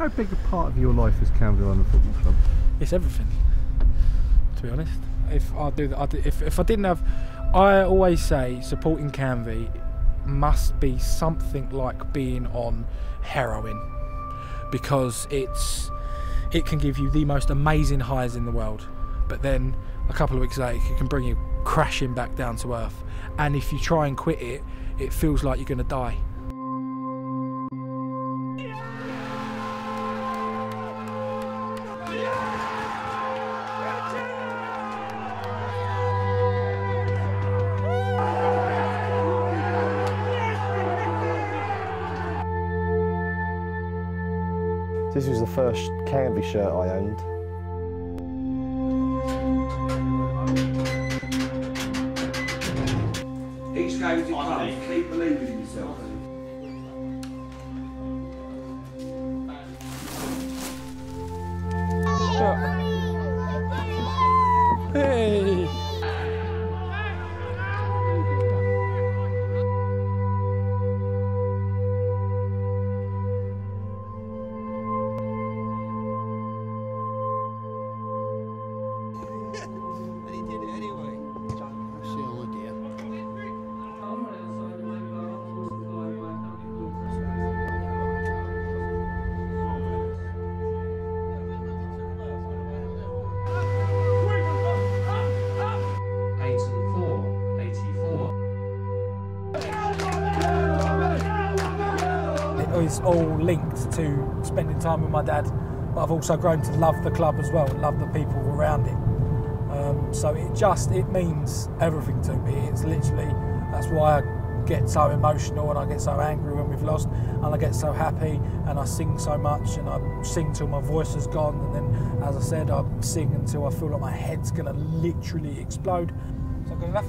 How big a part of your life is Canvey Island Football Club? It's everything. To be honest, if I do that, if if I didn't have, I always say supporting Canvey must be something like being on heroin because it's it can give you the most amazing highs in the world, but then a couple of weeks later it can bring you crashing back down to earth. And if you try and quit it, it feels like you're going to die. This was the first Canvey shirt I owned. Each game you come, keep believing in yourself. Hey! Is all linked to spending time with my dad, but I've also grown to love the club as well and love the people around it. Um, so it just it means everything to me. It's literally that's why I get so emotional and I get so angry when we've lost, and I get so happy and I sing so much and I sing till my voice is gone, and then as I said, I sing until I feel like my head's gonna literally explode. That good enough?